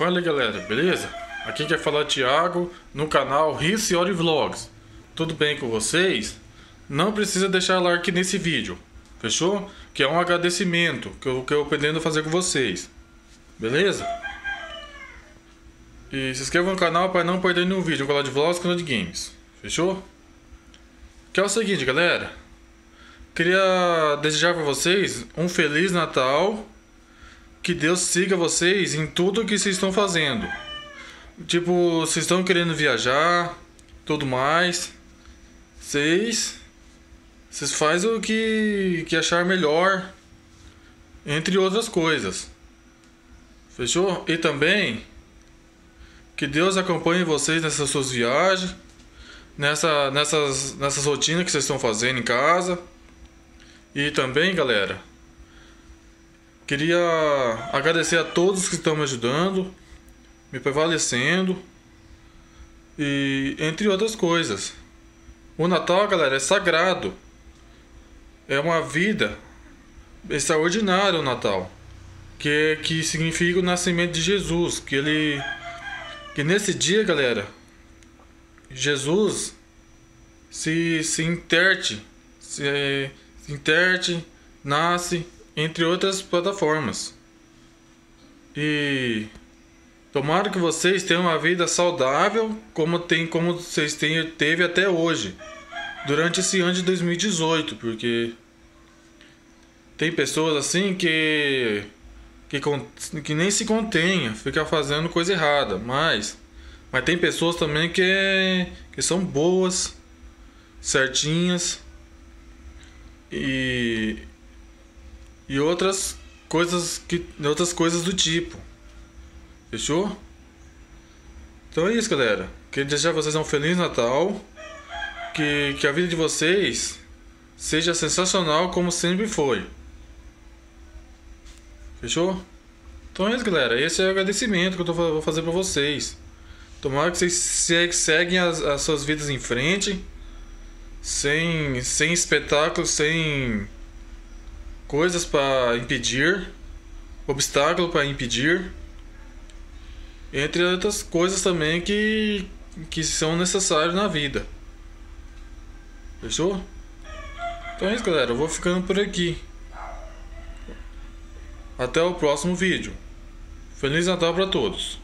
Fala galera, beleza? Aqui quer falar Thiago no canal Riciori Vlogs. Tudo bem com vocês? Não precisa deixar like nesse vídeo, fechou? Que é um agradecimento que eu, que eu pretendo fazer com vocês, beleza? E se inscreva no canal para não perder nenhum vídeo, canal de vlogs canal de games, fechou? Que é o seguinte galera, queria desejar para vocês um Feliz Natal que Deus siga vocês em tudo que vocês estão fazendo. Tipo, vocês estão querendo viajar, tudo mais. Vocês vocês fazem o que que achar melhor, entre outras coisas. Fechou? E também que Deus acompanhe vocês nessas suas viagens, nessa nessas nessas rotinas que vocês estão fazendo em casa. E também, galera, Queria agradecer a todos que estão me ajudando, me prevalecendo e entre outras coisas. O Natal, galera, é sagrado. É uma vida extraordinária o Natal, que que significa o nascimento de Jesus, que ele que nesse dia, galera, Jesus se se interte, se, se interte, nasce entre outras plataformas. E tomara que vocês tenham uma vida saudável como tem como vocês têm, teve até hoje, durante esse ano de 2018, porque tem pessoas assim que que, que nem se contenha, fica fazendo coisa errada, mas mas tem pessoas também que que são boas, certinhas e e outras coisas que outras coisas do tipo. Fechou? Então é isso, galera. Queria desejar vocês um feliz Natal. Que que a vida de vocês seja sensacional como sempre foi. Fechou? Então é isso, galera. Esse é o agradecimento que eu tô, vou fazer para vocês. Tomara que vocês seguem as, as suas vidas em frente. Sem, sem espetáculo, sem coisas para impedir, obstáculo para impedir, entre outras coisas também que, que são necessárias na vida. Fechou? Então é isso, galera. Eu vou ficando por aqui. Até o próximo vídeo. Feliz Natal para todos.